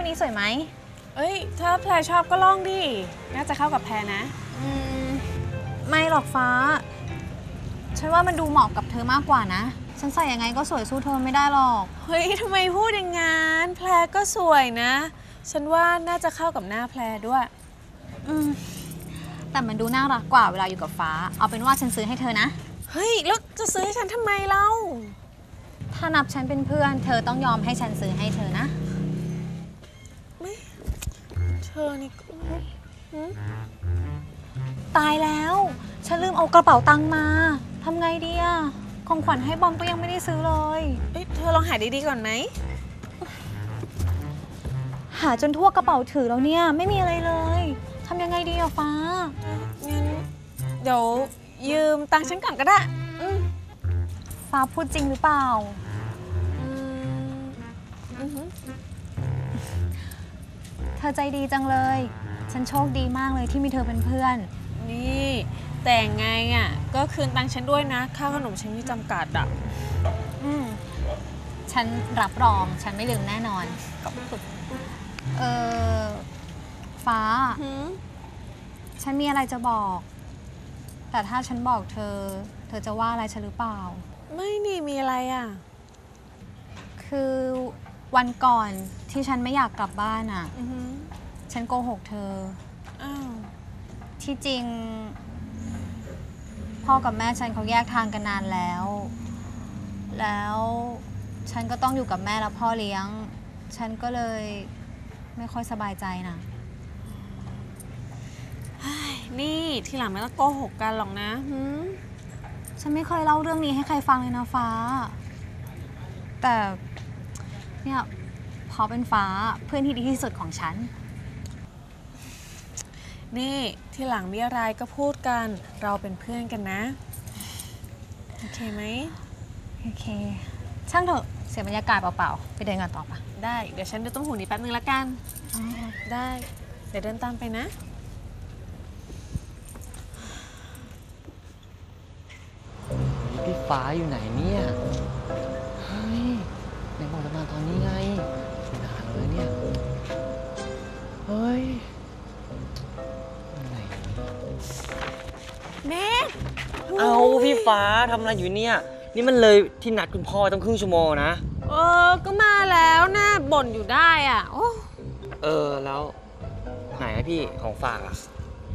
คู่นี้สวยไหม เอ้ย ถ้าแพรชอบก็ลองดิ น่าจะเข้ากับแพรนะ อืม ไม่หรอกฟ้า ฉันว่ามันดูเหมาะกับเธอมากกว่านะ ฉันใส่ยังไงก็สวยสู้เธอไม่ได้หรอก เฮ้ยทำไมพูดอย่างงั้น แพรก็สวยนะ ฉันว่าน่าจะเข้ากับหน้าแพรด้วย อืม แต่มันดูน่ารักกว่าเวลาอยู่กับฟ้า เอาเป็นว่าฉันซื้อให้เธอนะ เฮ้ย แล้วจะซื้อให้ฉันทำไมเล่า ถ้านับฉันเป็นเพื่อน เธอต้องยอมให้ฉันซื้อให้เธอนะ เธอนี่ก็หืมตายแล้ว ฉันลืมเอากระเป๋าตังค์มาทำไงดีอะของขวัญให้บอมก็ยังไม่ได้ซื้อเลย เอ้ยเธอลองหาดีๆก่อนไหม หาจนทั่วกระเป๋าถือแล้วเนี่ย ไม่มีอะไรเลยทำยังไงดีอะฟ้า งั้นเดี๋ยวยืมตังค์ฉันก่อนก็ได้ อืม ฟ้าพูดจริงหรือเปล่า เธอใจดีจังเลย ฉันโชคดีมากเลยที่มีเธอเป็นเพื่อน นี่แต่ไงอะก็คืนตังค์ฉันด้วยนะ ค่าขนมฉันมีจำกัดอะอืมฉันรับรองฉันไม่ลืมแน่นอนกับสุดเออฟ้า หืมฉันมีอะไรจะบอก แต่ถ้าฉันบอกเธอ เธอจะว่าอะไรฉันหรือเปล่า ไม่นี่มีอะไรอะ คือ วันก่อนที่ฉันไม่อยากกลับบ้านอะ อือหือฉันโกหกเธอ อ้าวที่จริง พ่อกับแม่ฉันเขาแยกทางกันนานแล้ว แล้วฉันก็ต้องอยู่กับแม่และพ่อเลี้ยง ฉันก็เลยไม่ค่อยสบายใจนะนี่ทีหลังไม่ต้องโกหกกันหรอกนะหืมฉันไม่เคยเล่าเรื่องนี้ให้ใครฟังเลยนะฟ้า แต่ เนี่ยพอเป็นฟ้าเพื่อนที่ดีที่สุดของฉัน นี่ทีหลังมีอะไรก็พูดกัน เราเป็นเพื่อนกันนะ โอเคไหม โอเค ช่างเถอะเสียบรรยากาศเปล่าๆ ไปเดินกันต่อปะได้ เดี๋ยวฉันดูต้มหูนี้แป๊บนึงละกัน ได้ เดี๋ยวเดินตามไปนะ พี่ฟ้าอยู่ไหนเนี่ย ตอนนี้ไงนานเลยเนี่ย เฮ้ยไหนเมฆเอาพี่ฟ้าทำอะไรอยู่เนี่ย นี่มันเลยที่นัดคุณพ่อต้องครึ่งชั่วโมงนะ เออ ก็มาแล้วนะบ่นอยู่ได้อะ โอ้เออแล้วไหนอะพี่ของฝากอะ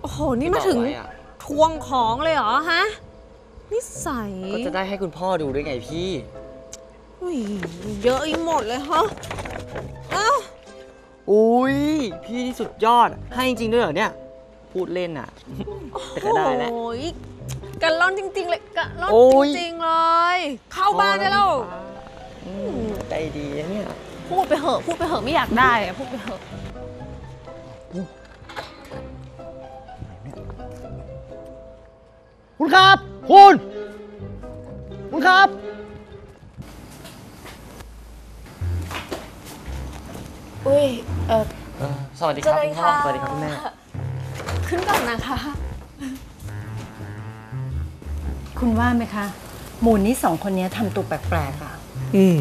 โอ้โห นี่มาถึงที่บอกไว้อะทวงของเลยเหรอฮะนิสัย ก็จะได้ให้คุณพ่อดูด้วยไงพี่ อุ้ยเยอะอีหมดเลยฮะเอ้าอุ้ยพี่ที่สุดยอด ให้จริงๆด้วยเหรอเนี่ย พูดเล่นอะแต่ก็ได้แหละ โอ้ยกันล่อนจริง ๆ เลยกันล่อนโอ้ย จริง ๆ เลย เข้าบ้านได้แล้วอืมใจดีนะเนี่ย พูดไปเหอะ พูดไปเหอะไม่อยากได้อะพูดไปเหอะ คุณครับ คุณ คุณครับ อุ้ย เออเออสวัสดีครับเจริคุญณพ่อค่ะสวัสดีครับคุณแม่ ขึ้นก่อนนะคะ คุณว่าไหมคะ หมูลนี้สองคนนี้ทำตัวแปลกๆอะอืม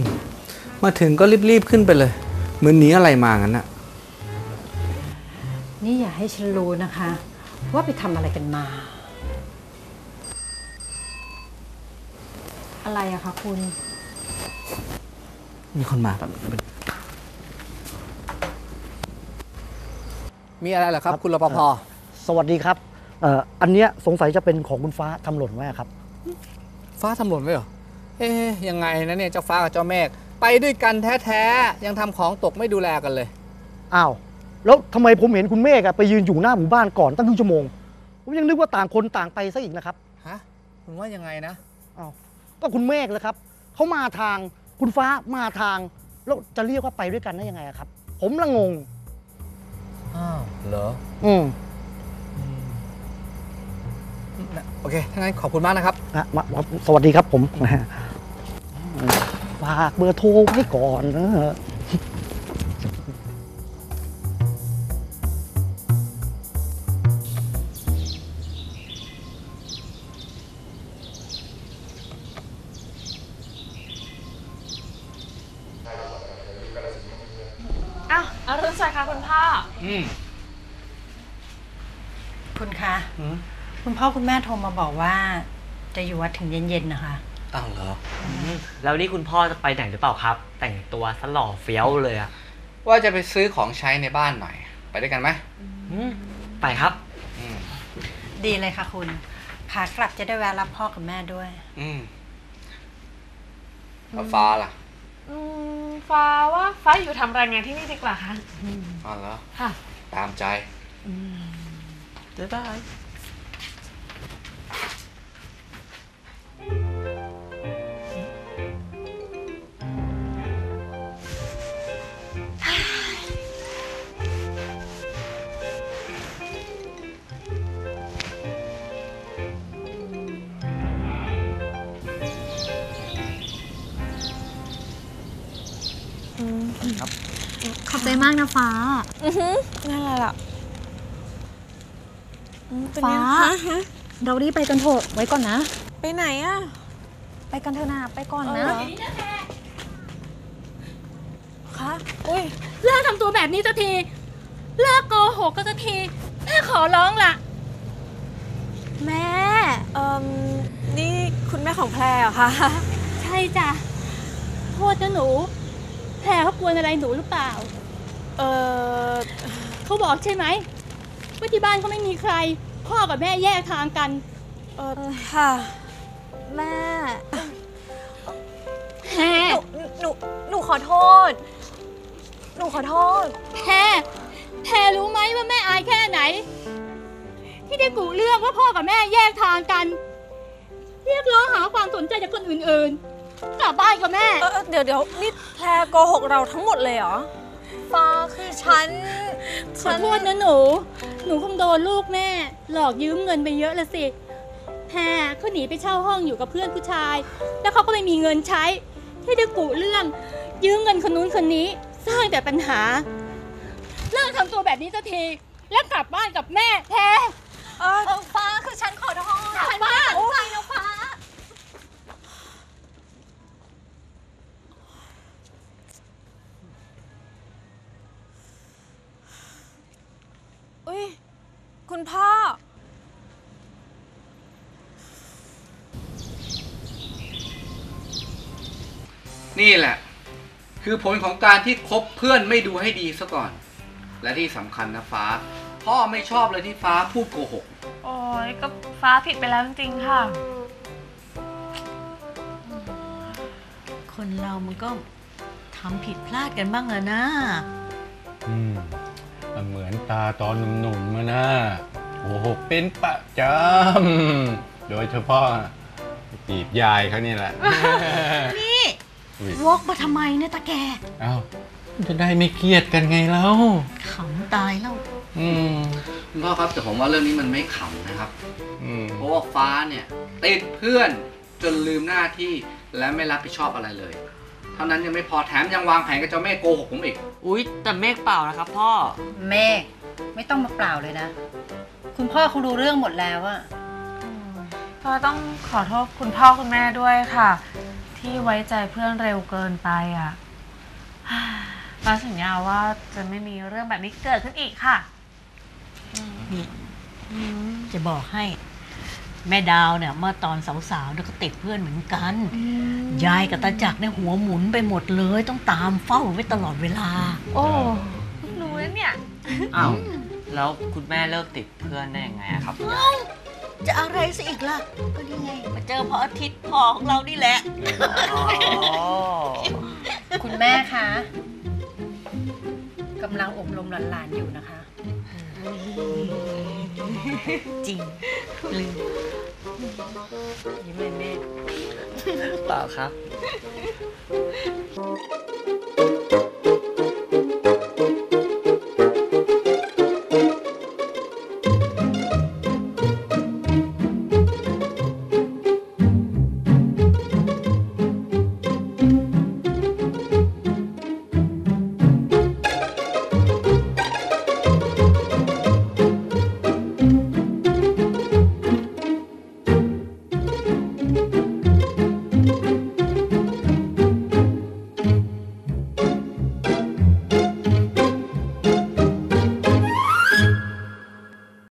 มาถึงก็รีบๆขึ้นไปเลย เหมือนหนีอะไรมางั้นอะนี่อย่าให้ฉันรู้นะคะ ว่าไปทำอะไรกันมา อะไรอะคะคุณ มีคนมาแบบ มีอะไรเหรอครับ คุณรปภสวัสดีครับเอ่ออันเนี้ยสงสัยจะเป็นของคุณฟ้าทำหล่นไว้อะครับ ฟ้าทำหล่นไว้เหรอเอ๊ยยังไงนะเนี่ยเจ้าฟ้ากับเจ้าเมฆไปด้วยกันแท้ๆยังทำของตกไม่ดูแลกันเลย อ้าว แล้วทำไมผมเห็นคุณเมฆอะไปยืนอยู่หน้าหมู่บ้านก่อนตั้งครึ่งชั่วโมง ผมยังนึกว่าต่างคนต่างไปซะอีกนะครับฮะ คุณว่ายังไงนะ อ้าวก็คุณเมฆเลยครับเขามาทางคุณฟ้ามาทาง แล้วจะเรียกว่าไปด้วยกันได้ยังไงอะครับ ผมละงง อ้าวเหรออืมโอเคถ้างั้นขอบคุณมากนะครับนะมามาสวัสดีครับผมฝากเบอร์โทรไว้ก่อนนะ ออืมคุณคะหืมคุณพ่อคุณแม่โทรมาบอกว่า จะอยู่วัดถึงเย็นๆนะคะ อ้าวเหรอ แล้วนี่คุณพ่อจะไปไหนหรือเปล่าครับ แต่งตัวสล่อเฟี้ยวเลยอะว่าจะไปซื้อของใช้ในบ้านหน่อย ไปด้วยกันไหมอืมไปครับ อืม ดีเลยค่ะคุณขากลับจะได้แวะรับพ่อกับแม่ด้วย อืมแล้วฟ้าล่ะ อืมฟ้าว่าฟ้าอยู่ทำรายงานที่นี่ดีกว่าค่ะอ้าวเหรอค่ะ ตามใจบ๊ายบาย ใจมากนะฟ้า อือหือนั่นแหละล่ะอืมเป็นไงฟ้าฮะฮะเรารีบไปกันเถอะไว้ก่อนนะ ไปไหนอะไปกันเถอะนะไปก่อนเอานะเหรอ คะอุ้ย เลิกทำตัวแบบนี้สักที เลิกโกหกก็สักทีแม่ขอร้องล่ะแม่ เอ่มนี่คุณแม่ของแพรเหรอคะ ใช่จ้ะโทษนะหนู แพรเขากวนอะไรหนูหรือเปล่า เออเขาบอกใช่ไหมว่าที่บ้านเขาไม่มีใคร พ่อกับแม่แยกทางกัน เออค่ะ แม่แพรหนูหนูหนูขอโทษ หนูขอโทษ แพรแพรรู้ไหมว่าแม่อายแค่ไหน ที่ได้กูเรื่องว่าพ่อกับแม่แยกทางกัน เรียกร้องหาความสนใจจากคนอื่นๆกลับบ้านกับแม่ เออเดี๋ยวเดี๋ยวนี่แพรโกหกเราทั้งหมดเลยเหรอ ฟ้าคือฉัน ขอโทษนะหนู หนูคงโดนลูกแม่ หลอกยืมเงินไปเยอะละสิ แพรเขาหนีไปเช่าห้องอยู่กับเพื่อนผู้ชาย แล้วเขาก็ไม่มีเงินใช้ ที่ได้กุเรื่อง ยืมเงินคนนู้นคนนี้ สร้างแต่ปัญหา เลิกทำตัวแบบนี้สักที แล้วกลับบ้านกับแม่แพรเออเออฟ้าคือฉันขอโทษกลับฉันบ้านตั้งใจนะฟ้า อุ้ยคุณพ่อ นี่แหละ คือผลของการที่คบเพื่อนไม่ดูให้ดีซะก่อน และที่สำคัญนะฟ้า พ่อไม่ชอบเลยที่ฟ้าพูดโกหก โอ้ยก็ฟ้าผิดไปแล้วจริงๆค่ะ คนเรามันก็ทำผิดพลาดกันบ้างอะนะ อืมมัน เหมือนตาตอนหนุ่มๆมานะโอ้โหเป็นประจำโดยเฉพาะจีบยายเขานี่แหละ นี่อุ๊ยวกมาทำไมเนี่ยตาแกเอ้าจะได้ไม่เครียดกันไงแล้วขำตายแล้วอืมคุณพ่อครับแต่ผมว่าเรื่องนี้มันไม่ขำนะครับอืมเพราะว่าฟ้าเนี่ยติดเพื่อนจนลืมหน้าที่และไม่รับผิดชอบอะไรเลย เท่านั้นยังไม่พอแถมยังวางแผนกับเจ้าแม่โกหกผมอีก อุ๊ย แต่เมฆเปล่านะครับพ่อ เมฆไม่ต้องมาเปล่าเลยนะ คุณพ่อเขารู้เรื่องหมดแล้วอะก็ต้องขอโทษคุณพ่อคุณแม่ด้วยค่ะ ที่ไว้ใจเพื่อนเร็วเกินไปอะฟ้าสัญญาว่าจะไม่มีเรื่องแบบนี้เกิดขึ้นอีกค่ะ นี่จะบอกให้ แม่ดาวเนี่ยเมื่อตอนสาวๆเนี่ยก็ติดเพื่อนเหมือนกัน ยายกับตาจักรเนี่ยหัวหมุนไปหมดเลย ต้องตามเฝ้าไว้ตลอดเวลา โอ้เพิ่งรู้แล้วเนี่ย อ้าวแล้วคุณแม่เลิกติดเพื่อนได้ยังไงอะครับคุณยาย จะอะไรสิอีกล่ะ ก็นี่ไงมาเจอพออาทิตย์พอของเรานี่แหละอ๋อคุณแม่คะกำลังอบรมหลานๆอยู่นะคะ จริงลืมยิ้มเลยแม่เปล่าครับ